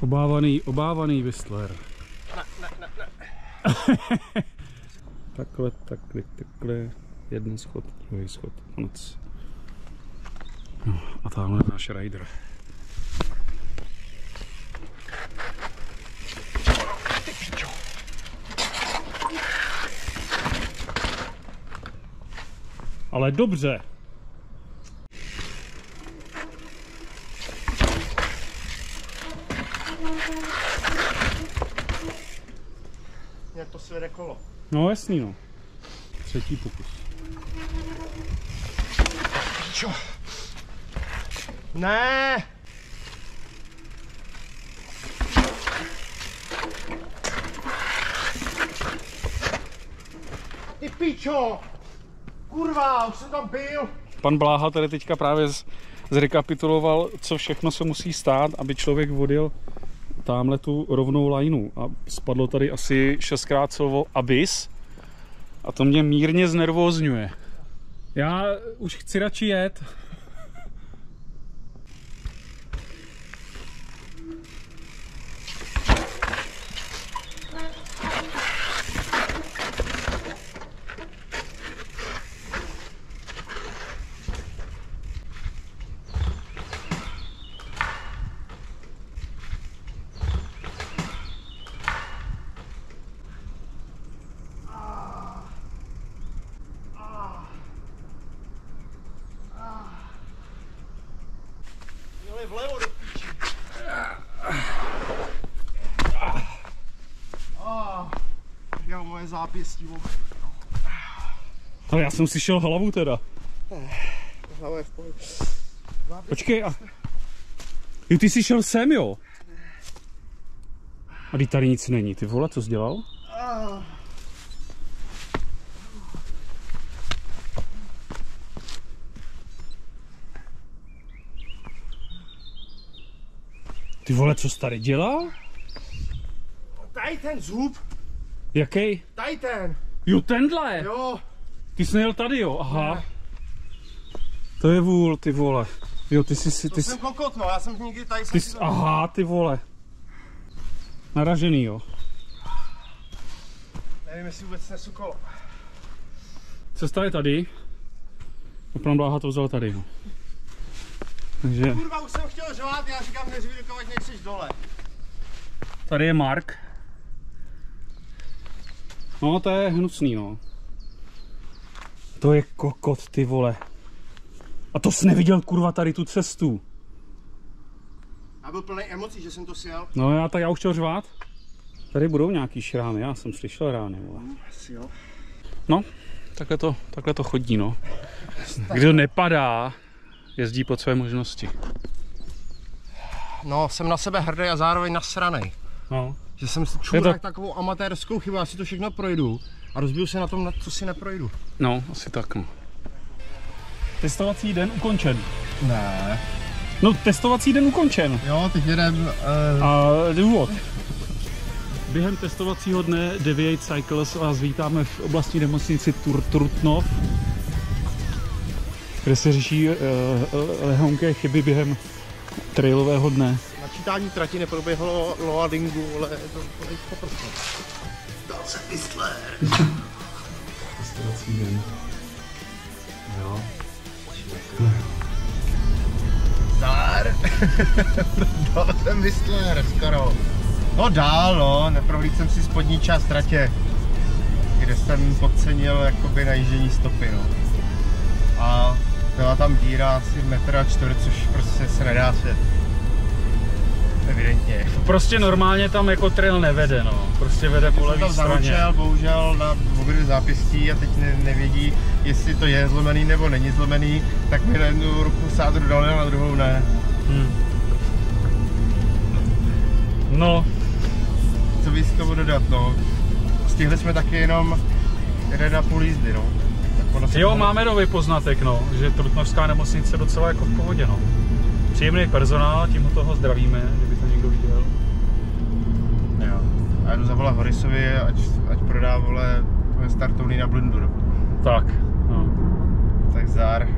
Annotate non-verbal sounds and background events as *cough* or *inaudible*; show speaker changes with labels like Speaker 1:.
Speaker 1: Obávaný, obávaný Whistler. *laughs* takhle, takhle, takhle. Jeden schod, druhý schod, konec. No, a tamhle náš rider. Ale dobře.
Speaker 2: Jak to svede kolo.
Speaker 1: No jasný no. Třetí pokus.
Speaker 2: Čo? Ne! Ty pičo! Kurva, už jsem tam byl!
Speaker 1: Pan Bláha tady teďka právě z, zrekapituloval, co všechno se musí stát, aby člověk vodil tamhle tu rovnou lajnu. A spadlo tady asi šestkrát slovo abys. A to mě mírně znervózňuje. Já už chci radši jet.
Speaker 2: Měli vlevo do píči. Ah, jo, moje zápěstí.
Speaker 1: Ale já jsem si šel hlavu teda.
Speaker 2: Hlava je v pohodě.
Speaker 1: Počkej, a... Jo, ty jsi šel sem, jo? A tady nic není. Ty vole, co jsi dělal? Ty vole, co jsi tady dělal?
Speaker 2: Tady ten zub,
Speaker 1: Jaký?
Speaker 2: tady ten,
Speaker 1: Jo, tenhle.
Speaker 2: jo.
Speaker 1: Ty jsi nejel tady, jo? Aha. To je vůl, ty vole. Jo, ty jsi si,
Speaker 2: To
Speaker 1: ty
Speaker 2: jsem
Speaker 1: jsi,
Speaker 2: kokot, no, já jsem nikdy tady
Speaker 1: ty
Speaker 2: jsem
Speaker 1: jsi,
Speaker 2: si to...
Speaker 1: aha, ty vole. Naražený, jo.
Speaker 2: Nevím, jestli vůbec nesu kolo.
Speaker 1: Cesta je tady. A pan Bláha to vzal tady, no. Takže
Speaker 2: Kurva, už jsem chtěl řvát, já říkám, neřvi, dokud nejseš dole.
Speaker 1: tady je Mark. No, to je hnusný, no. To je kokot, ty vole. A to jsi neviděl, kurva, tady tu cestu.
Speaker 2: Já byl plný emocí, že jsem to sjel.
Speaker 1: No já tak já už chtěl řvát. Tady budou nějaký šrámy, já jsem slyšel rány, vole.
Speaker 2: Asi jo.
Speaker 1: No, takhle to, takhle to chodí, no. *laughs* Kdo nepadá, jezdí pod své možnosti.
Speaker 2: No, jsem na sebe hrdý a zároveň nasranej.
Speaker 1: No.
Speaker 2: Že jsem
Speaker 1: to-
Speaker 2: to... takovou amatérskou chybu, já si to všechno projdu a rozbiju se na tom, na co si neprojdu.
Speaker 1: No, asi tak, no. Testovací den ukončen.
Speaker 2: Ne.
Speaker 1: No, testovací den ukončen.
Speaker 2: Jo, teď jedem... Uh...
Speaker 1: A důvod. Během testovacího dne Deviate Cycles vás vítáme v oblastní nemocnici Tur- Trutnov, kde se řeší uh, lehonké chyby během trailového dne.
Speaker 2: Načítání trati neproběhlo loadingu, ale je to poprvé. Dal se Whistler.
Speaker 1: Den. Jo.
Speaker 2: Zdar. *laughs* Dal jsem Whistler skoro. No dál, no, neprohlíd jsem si spodní část tratě, kde jsem podcenil jakoby najíždění stopy, no. A byla tam díra asi metr a čtvrt, což prostě se nedá svět. Evidentně.
Speaker 1: Prostě normálně tam jako trail nevede, no. Prostě vede po levé straně.
Speaker 2: zaručel, bohužel na obě zápěstí a teď ne, nevědí, jestli to je zlomený nebo není zlomený, tak mi na jednu ruku sádru dali a na druhou ne.
Speaker 1: Hmm. No,
Speaker 2: Co bys k tomu dodat, no. Stihli jsme taky jenom jeden a půl jízdy, no.
Speaker 1: Jo, máme nový poznatek, no, že Trutnovská nemocnice je docela jako v pohodě, no. Příjemný personál, tím ho toho zdravíme, kdyby to někdo viděl.
Speaker 2: Jo. A jdu zavolat Horisovi, ať, ať prodá, vole, startovný na blindu, no.
Speaker 1: Tak, no.
Speaker 2: Tak zdar.